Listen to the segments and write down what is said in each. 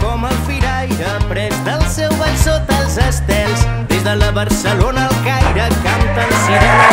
com el firaire pres del seu ball sota els estels. Des de la Barcelona al Caire canta el sirena.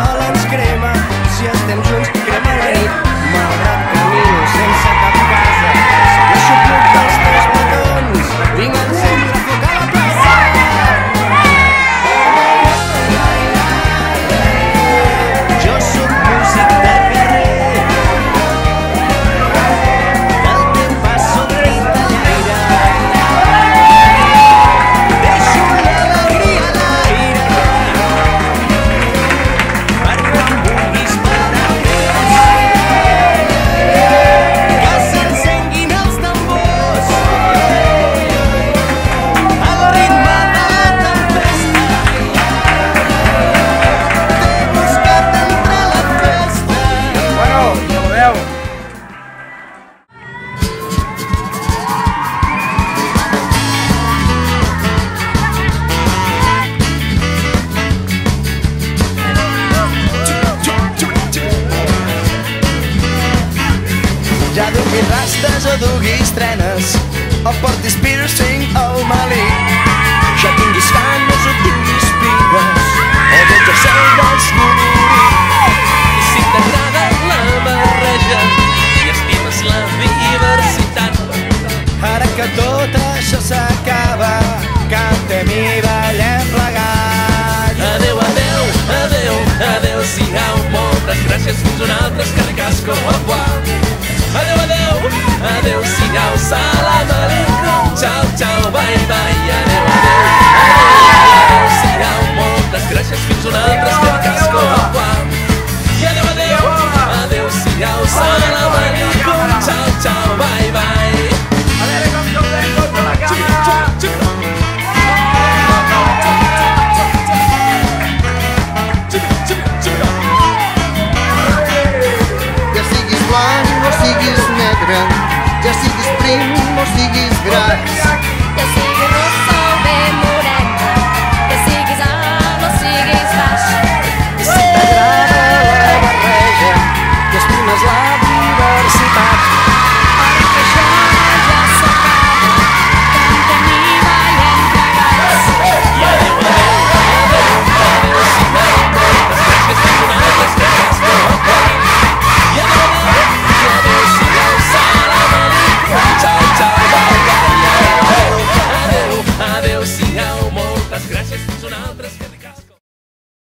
all I Léo. Já do que rastras ou do que estrenas Ou por te que tot això s'acaba, cantem i ballem plegats. adeu, adeu, adeu, adeu, siau, moltes gràcies, fins una altra, escarricasco, au blanc o siguis negre, ja siguis prim o siguis gras.